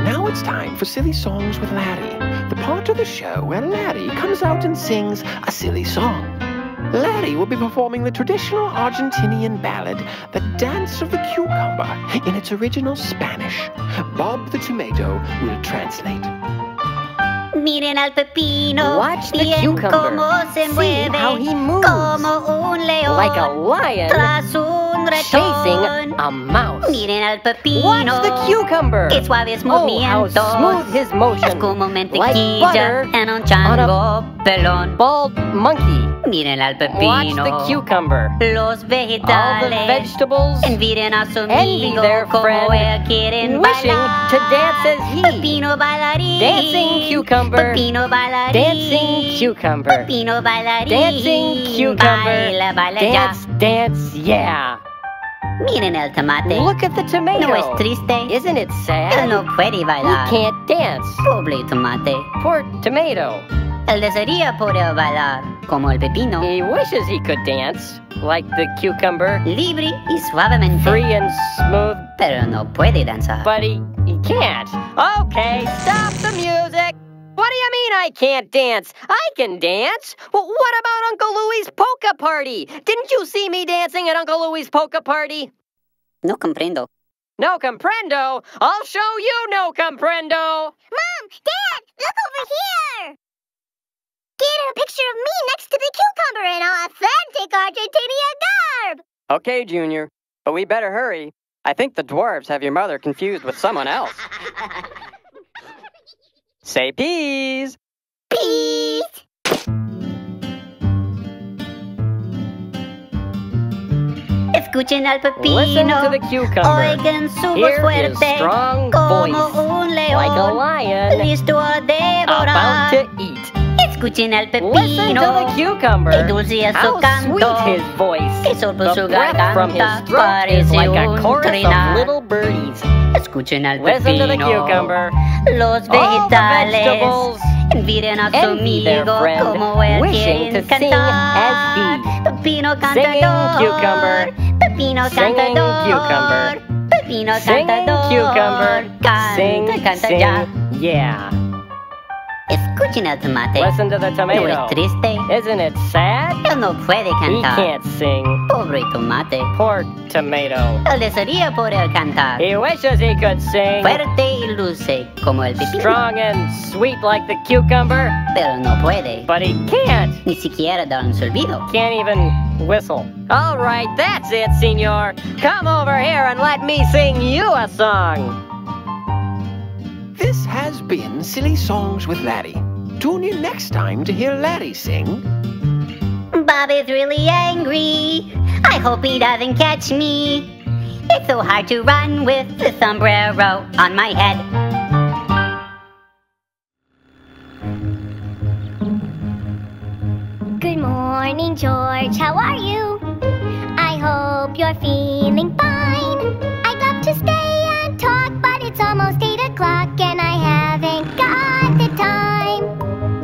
And now it's time for Silly Songs with Larry, the part of the show where Larry comes out and sings a silly song. Larry will be performing the traditional Argentinian ballad, The Dance of the Cucumber, in its original Spanish. Bob the Tomato will translate. Miren al pepino. Watch the bien cucumber. cómo se See mueve. how he moves. Como un león. Like a lion Tras un chasing a mouse. Miren al pepino. Watch the cucumber. Qué suaves Oh, how smooth his motion. Es como Like mantequilla butter en un on chango pelón. Bald monkey. Miren al Watch the cucumber. Los All the vegetales. vegetables Envidian a su amigo their como friend, él quieren wishing bailar. to dance as he. Pepino bailarín. Dancing cucumber. Pepino bailarín. Dancing cucumber. Pepino bailarín. Dancing cucumber. Baila, baila Dance, dance, yeah. ya. Miren el tomate. Look at the tomato. No es triste. Isn't it Él sad? no puede He can't dance. Pobre tomate. Poor tomato. Él desearía poder bailar como el pepino. He wishes he could dance like the cucumber, Libre y suavemente. free and smooth, Pero no puede danzar. but he, he can't. Okay, stop the music. What do you mean I can't dance? I can dance. Well, what about Uncle Louie's polka party? Didn't you see me dancing at Uncle Louie's polka party? No comprendo. No comprendo. I'll show you no comprendo. Mom, Dad, look over here! Get a picture of me next to the cucumber in authentic Argentinian garb! Okay, Junior, but we better hurry. I think the dwarves have your mother confused with someone else. Say peas. Peace! Escuchen al pepino. Listen to the cucumber. Oigan su voz fuerte. strong como voice, un león. like a lion Listo a about to eat. Escuchen al Listen pepino. to the cucumber. Qué dulce es su canto. sweet his voice. Que The su breath from his garganta throat is parece like a chorus of little birdies. Escuchen al Listen to the cucumber. Los All the vegetales. vegetables Envidian a su amigo como él wishing quieren to sing cantar. Pepino Singing cantador. cucumber. Pepino Singing cantador. cucumber. Pepino Singing cantador. cucumber. Canta, Sing, canta sing, ya. yeah. Escuchen al tomate. Listen to the No tomato. es triste. Isn't it sad? Él no puede He can't sing. Pobre tomate. Poor tomato. Él desearía poder cantar. He wishes he could sing. Fuerte y luce como el pepino. Strong and sweet like the cucumber, Pero no puede. but he can't. Ni siquiera dar un silbido. Can't even whistle. All right, that's it, senor. Come over here and let me sing you a song. This has been Silly Songs with Larry. Tune in next time to hear Larry sing. Bob is really angry. I hope he doesn't catch me. It's so hard to run with the sombrero on my head. Good morning, George. How are you? I hope you're feeling fine.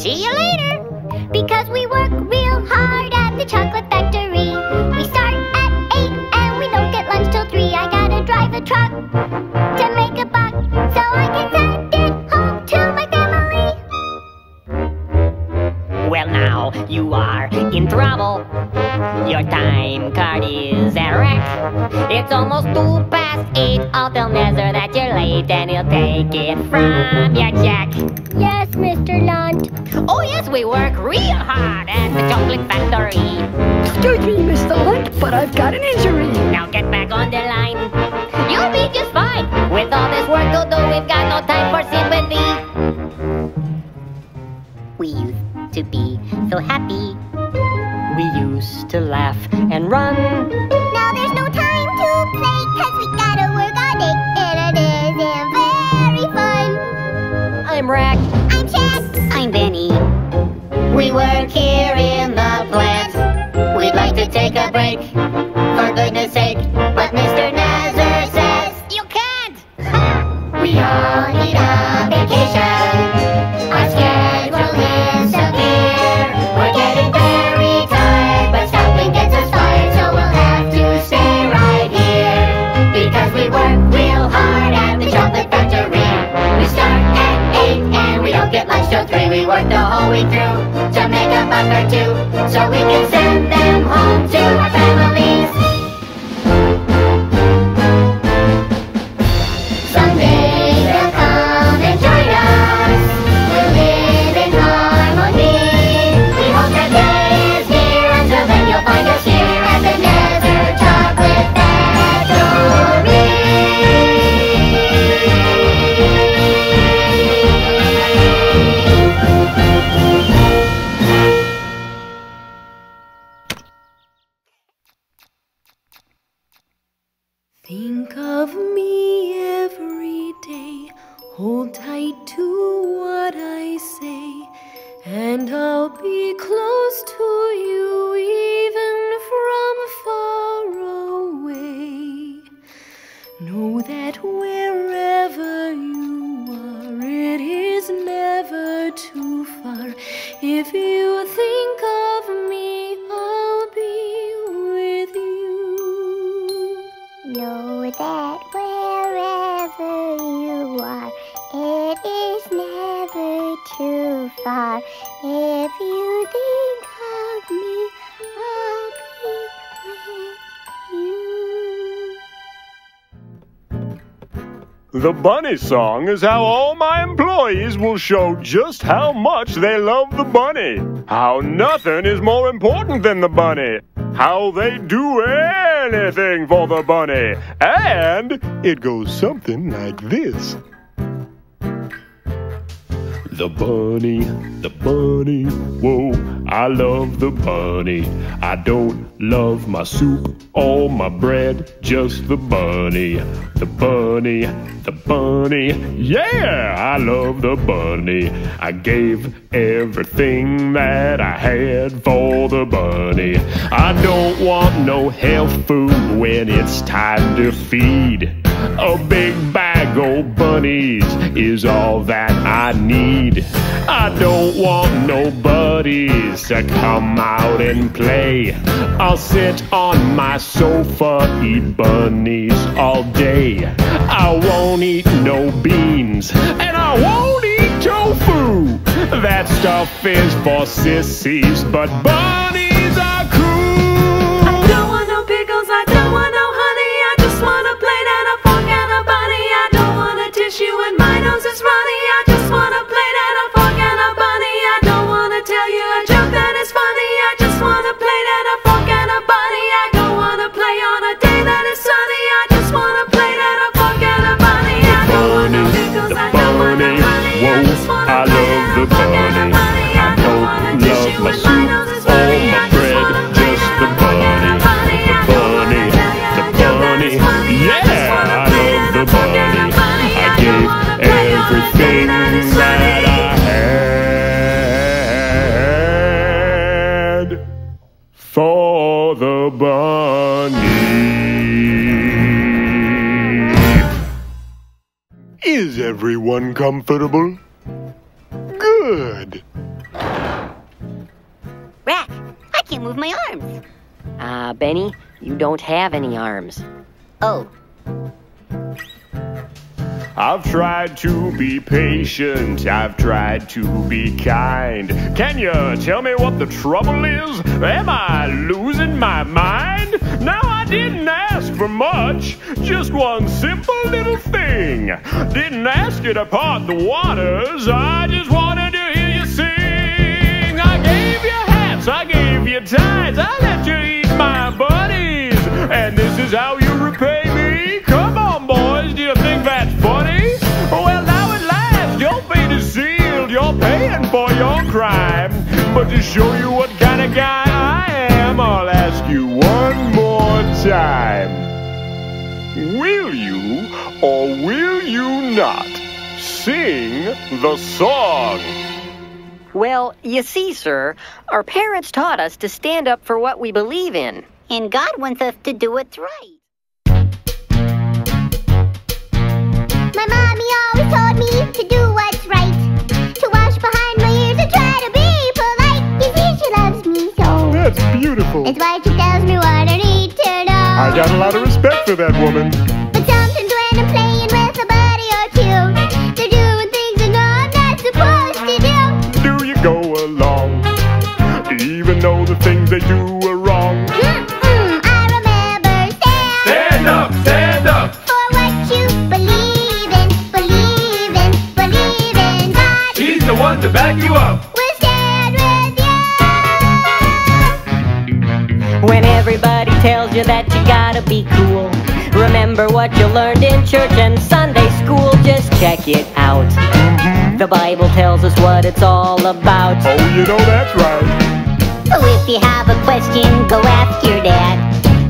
See you later! Because we work real hard at the chocolate factory. We start at 8 and we don't get lunch till 3. I gotta drive a truck is. It's almost two past eight. I'll tell Nezzer that you're late and he'll take it from your check. Yes, Mr. Lunt. Oh, yes, we work real hard at the chocolate factory. Excuse me, Mr. Lunt, but I've got an injury. Now get back on the line. You'll be just fine. With all this work to do, we've got no time for sympathy. We used to be so happy. We used to laugh and run. We work here in the plant. We'd like to take a break, buck or two, so we can send them home to our families. Of me every day. Hold tight to what I say, and I'll be close to you even from far away. Know that wherever you are, it is never too far. If you think of me, far. If you think of me, I'll be with you. The bunny song is how all my employees will show just how much they love the bunny. How nothing is more important than the bunny. How they do anything for the bunny. And it goes something like this. The bunny, the bunny, whoa, I love the bunny. I don't love my soup or my bread, just the bunny. The bunny, the bunny, yeah, I love the bunny. I gave everything that I had for the bunny. I don't want no health food when it's time to feed. A big bag of bunnies is all that I need. I don't want no buddies to come out and play. I'll sit on my sofa, eat bunnies all day. I won't eat no beans, and I won't eat tofu. That stuff is for sissies, but bunnies comfortable? Good. Rack, I can't move my arms. Uh, Benny, you don't have any arms. Oh, I've tried to be patient, I've tried to be kind. Can you tell me what the trouble is? Am I losing my mind? No, I didn't ask for much, just one simple little thing. Didn't ask you to part the waters, I just wanted to hear you sing. I gave you hats, I gave you ties, I let you eat my buddies. And this is how you repay me? Come on, boys, do you think that's funny? Well, now at last, your fate is sealed. You're paying for your crime. But to show you what kind of guy I am, I'll ask you one. Will you or will you not sing the song? Well, you see, sir, our parents taught us to stand up for what we believe in. and God wants us to do what's right. My mommy always told me to do what's right. To wash behind my ears and try to be polite. You see, she loves me so. That's beautiful. It's why she tells me what I need to know. I got a lot of respect for that woman. Tells you that you gotta be cool, remember what you learned in church and Sunday school. Just check it out. The Bible tells us what it's all about. Oh, you know that's right. Oh, if you have a question, go ask your dad.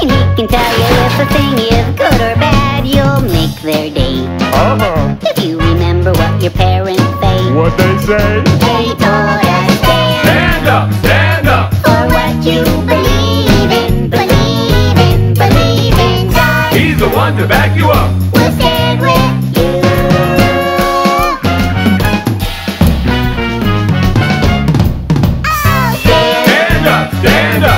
And he can tell you if the thing is good or bad. You'll make their day. Stand up.